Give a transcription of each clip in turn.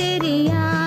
तेरी याद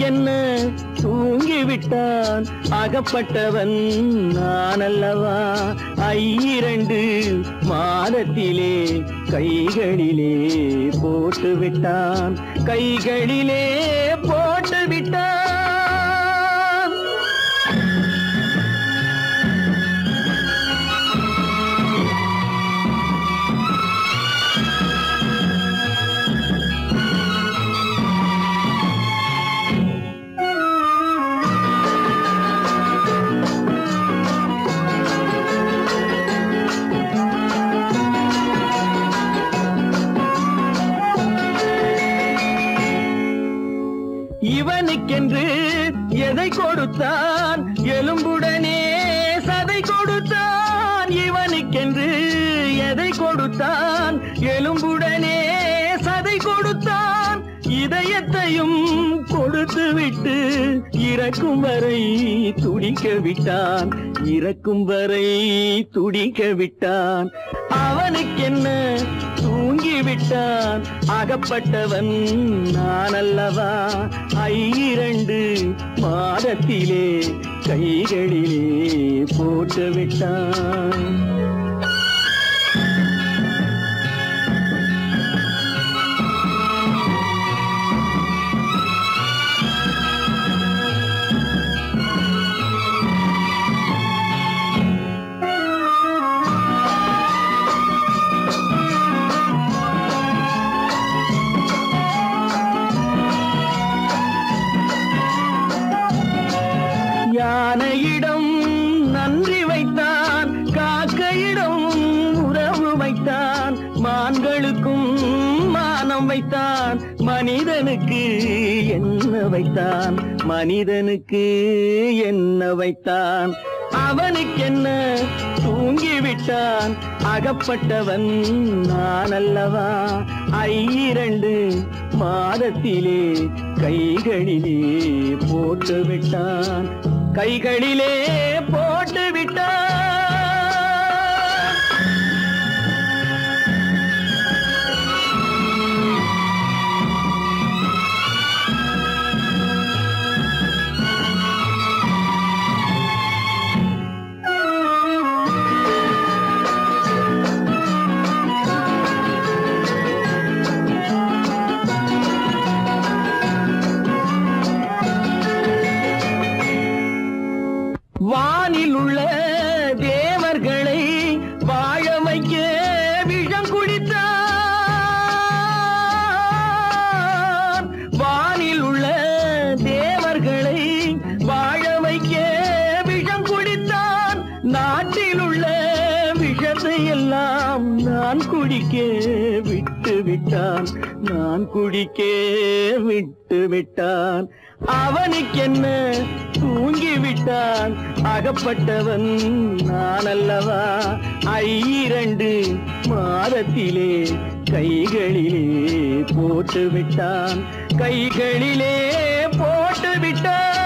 என்ன? தூங்கிவிட்டான். அகப்பட்டவன் நான் அல்லவா ஐயிரண்டு மாதத்திலே கைகளிலே போட்டு விட்டான் கைகளிலே போட்டு விட்டான் அனைத்தையும் கொடுத்து விட்டு இறக்கும் வரை துடிக்க விட்டான். இறக்கும் வரை துடிக்க விட்டான். அவனுக்கென்ன தூங்கி விட்டான். அகப்பட்டவன் நான் அல்லவா ஐரண்டு மாதத்திலே கைகளிலே போட்டு விட்டான். வைத்தான். மனிதனுக்கு என்ன வைத்தான்? அவனுக்கென்ன? தூங்கி விட்டான் அகப்பட்டவன் நான் அல்லவா ஐரண்டு மாதத்திலே கைகளிலே போட்டு விட்டான் கைகளிலே போ நாட்டில் உள்ள விஷத்தை எல்லாம் நான் குடிக்க விட்டு விட்டான். நான் குடிக்க விட்டு விட்டான். அவனுக்கென்ன தூங்கி விட்டான். அகப்பட்டவன் நான் அல்லவா ஐரண்டு மாதத்திலே கைகளிலே போட்டு விட்டான். கைகளிலே போட்டு விட்டான்.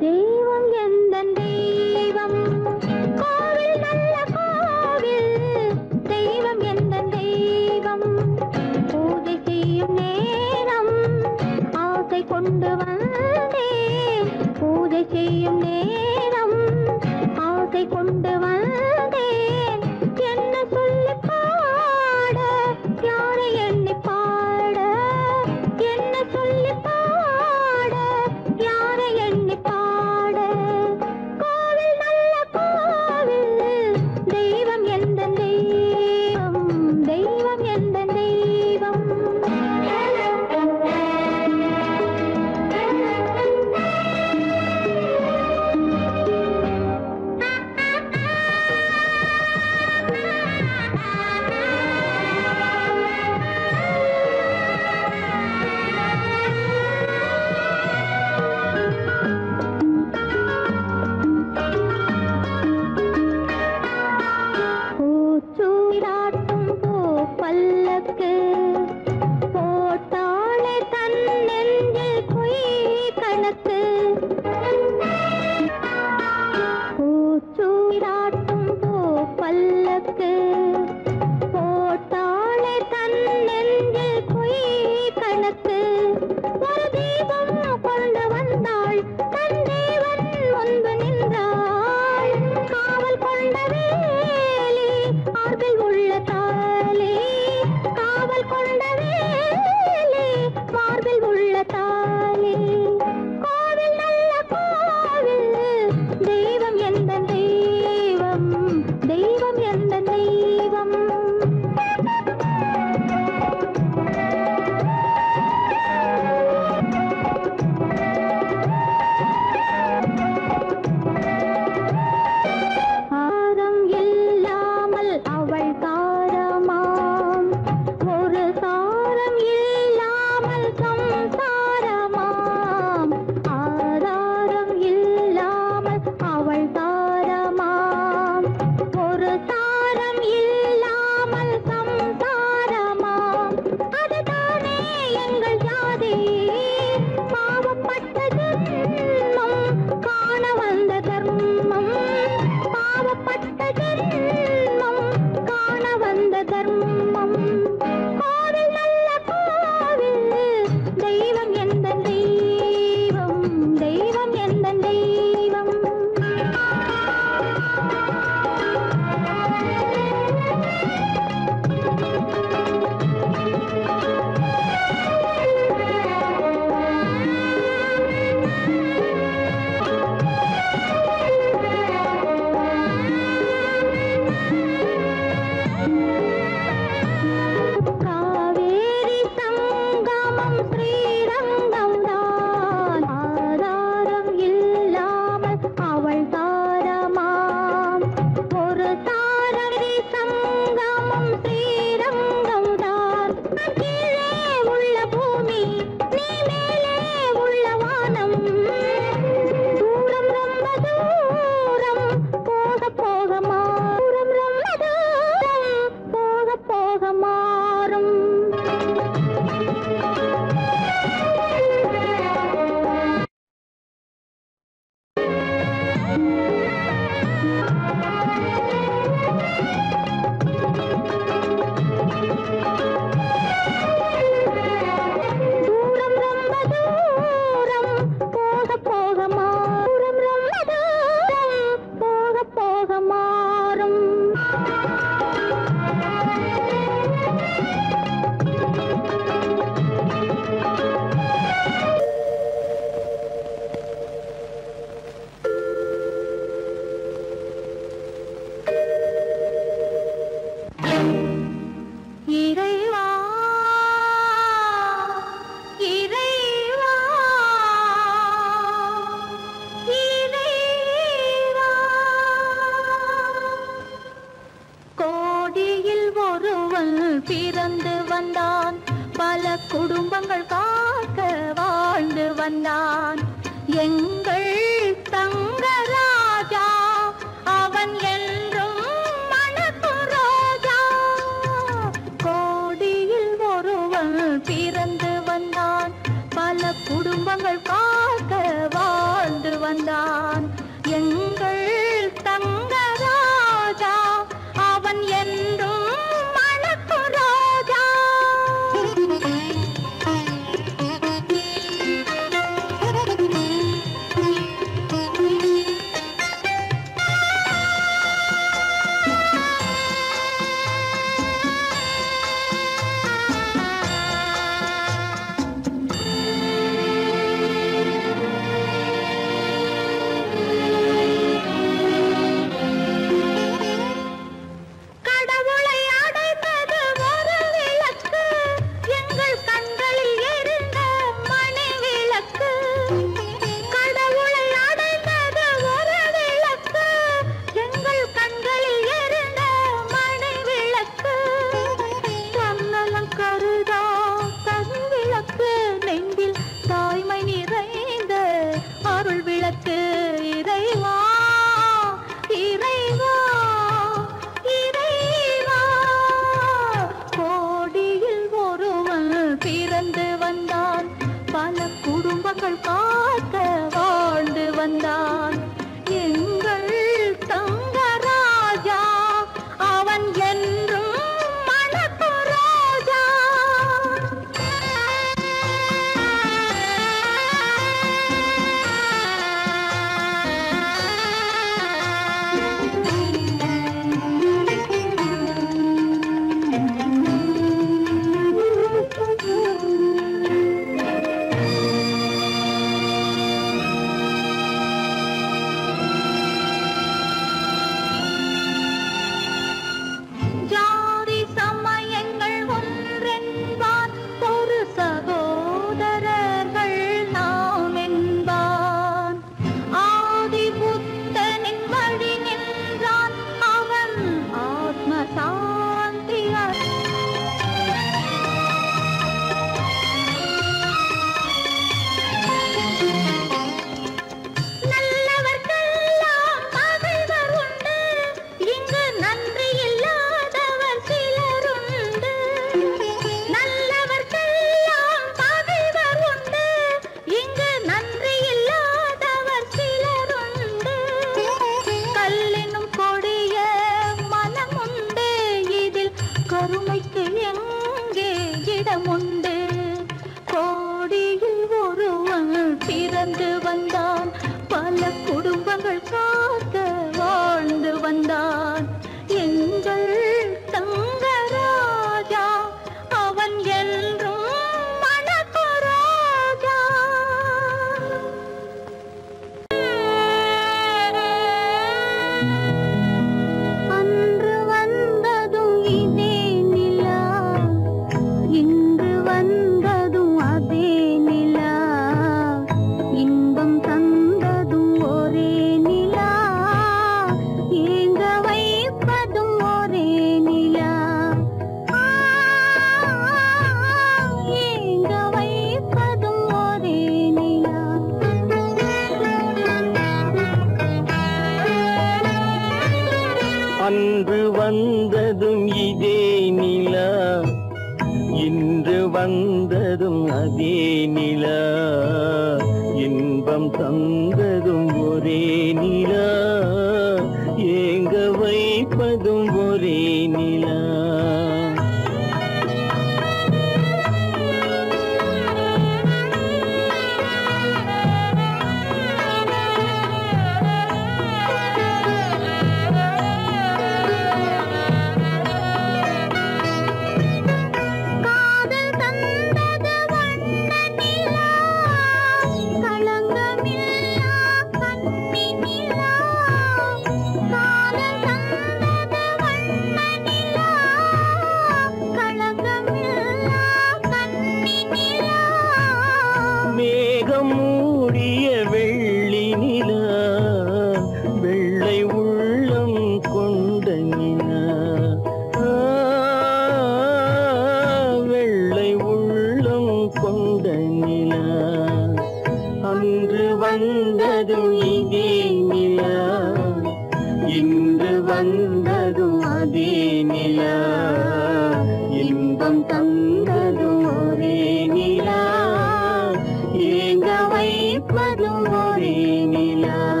নীলা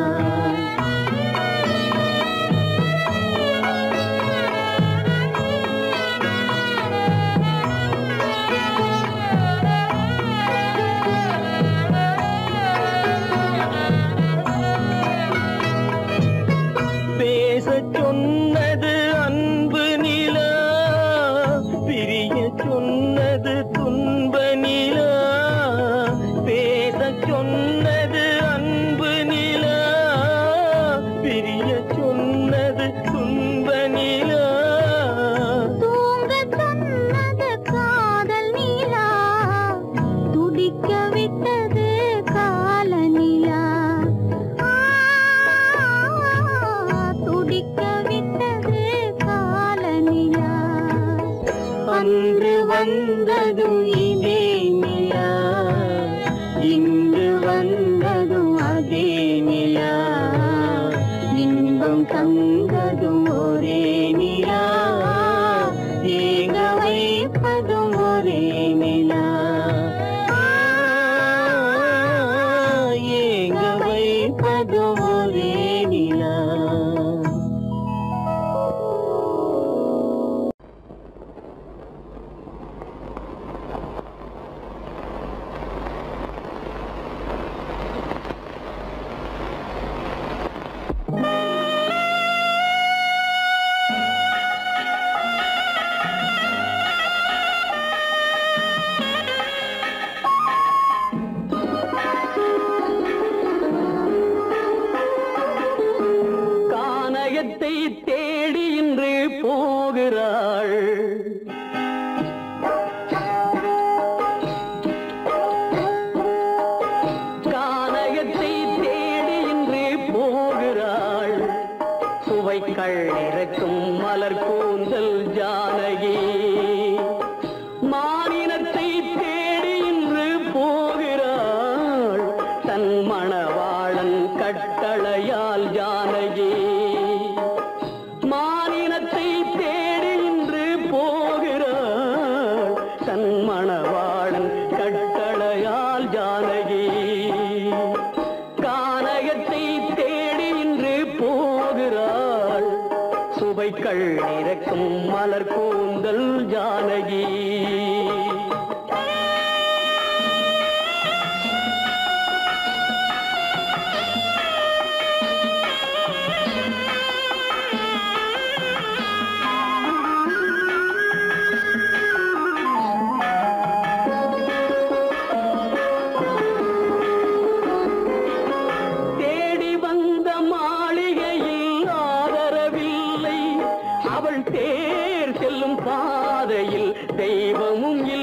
தேர் செல்லும் பாதையில் தெய்வமும் இல்லை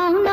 Oh.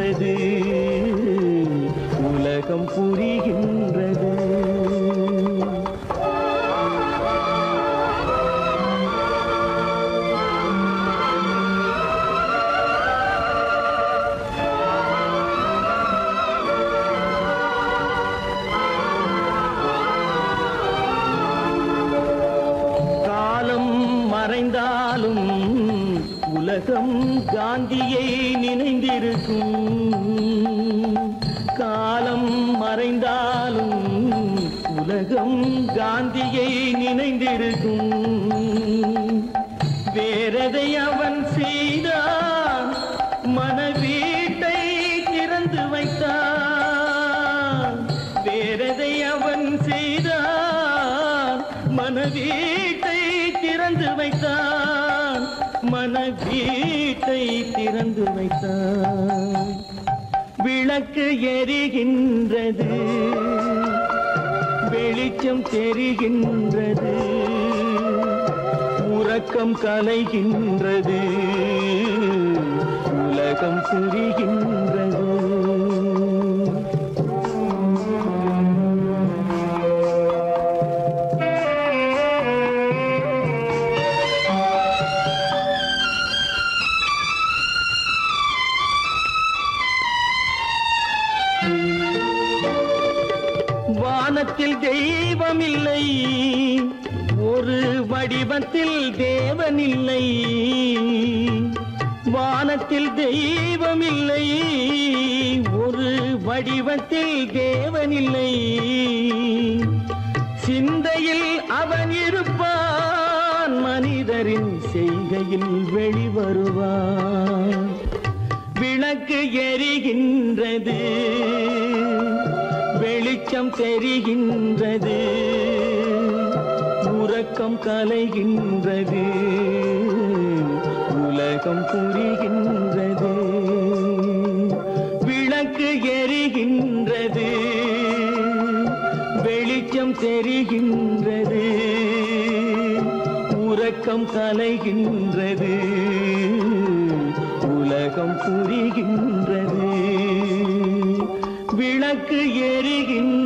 கலைகின்றது உலகம் புரிகின்றது. காலம் மறைந்தாலும் உலகம் காந்தியை. எரிகின்றது வெளிச்சம் தெரிகின்றது. உறக்கம் கலைகின்றது. உலகம் புரிகின்றது வானத்தில் தெய்வம் இல்லை ஒரு வடிவத்தில் தேவனில்லை. வானத்தில் தெய்வம் இல்லை ஒரு வடிவத்தில் தேவனில்லை. சிந்தையில் அவன் இருப்பான் மனிதரின் செய்கையில் வெளிவருவான். விளக்கு எரிகின்றது உறக்கம் தெரிகின்றது. உறக்கம் கலைகின்றது. உலகம் புரிகின்றது. விளக்கு எரிகின்றது. வெளிச்சம் தெரிகின்றது. உறக்கம் கலைகின்றது. உலகம் புரிகின்றது. விளக்கு எரிகின்ற